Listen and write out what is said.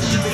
Thank to